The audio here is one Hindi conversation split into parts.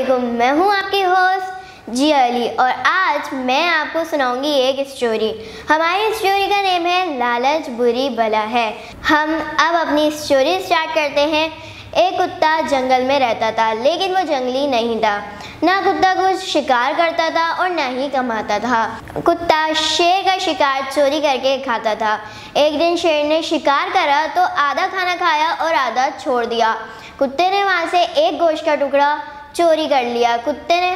वालेकुम मैं हूँ आपकी होस्ट जी अली और आज मैं आपको सुनाऊँगी एक स्टोरी हमारी स्टोरी का नेम है लालच बुरी बला है। हम अब अपनी स्टोरी स्टार्ट करते हैं। एक कुत्ता जंगल में रहता था, लेकिन वो जंगली नहीं था। ना कुत्ता कुछ शिकार करता था और ना ही कमाता था। कुत्ता शेर का शिकार चोरी करके खाता था। एक दिन शेर ने शिकार करा तो आधा खाना खाया और आधा छोड़ दिया। कुत्ते ने वहाँ से एक गोश्त का टुकड़ा चोरी कर लिया। कुत्ते ने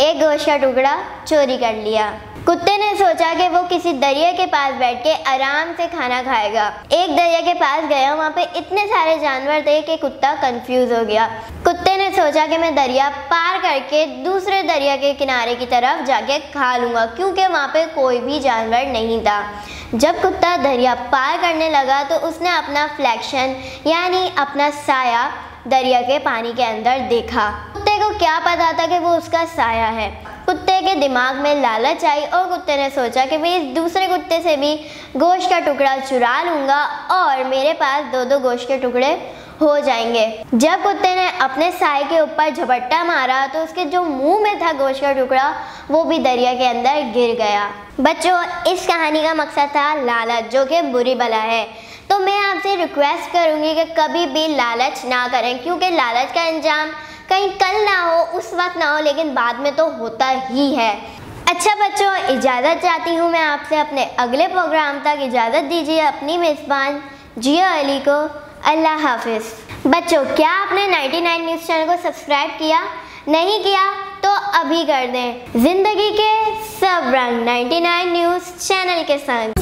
एक गोश्त का टुकड़ा चोरी कर लिया। कुत्ते ने सोचा कि वो किसी दरिया के पास बैठ के आराम से खाना खाएगा। एक दरिया के पास गया, वहाँ पे इतने सारे जानवर थे कि कुत्ता कंफ्यूज हो गया। कुत्ते ने सोचा कि मैं दरिया पार करके दूसरे दरिया के किनारे की तरफ़ जाके खा लूँगा, क्योंकि वहाँ पे कोई भी जानवर नहीं था। जब कुत्ता दरिया पार करने लगा तो उसने अपना फ्लैक्शन यानी अपना साया दरिया के पानी के अंदर देखा। कुत्ते को क्या पता था कि वो उसका साया है? कुत्ते के दिमाग में लालच आई और कुत्ते ने सोचा कि मैं इस दूसरे कुत्ते से भी गोश्त का टुकड़ा चुरा लूँगा और मेरे पास दो दो गोश्त के टुकड़े हो जाएँगे। जब कुत्ते ने अपने साय के ऊपर झपट्टा मारा तो उसके जो मुँह में था गोश्त का टुकड़ा, वो भी दरिया के अंदर गिर गया। बच्चों, इस कहानी का मकसद था लालच, जो कि बुरी बला है। तो मैं आपसे रिक्वेस्ट करूँगी कि कभी भी लालच ना करें, क्योंकि लालच का अंजाम कहीं कल ना हो, उस वक्त ना हो, लेकिन बाद में तो होता ही है। अच्छा बच्चों, इजाज़त चाहती हूँ मैं आपसे अपने अगले प्रोग्राम तक इजाज़त दीजिए अपनी मेज़बान जिया अली को। अल्लाह हाफिज़। बच्चों, क्या आपने 99 न्यूज़ चैनल को सब्सक्राइब किया? नहीं किया तो अभी कर दें। ज़िंदगी के सब रंग 99 न्यूज़ चैनल के संग।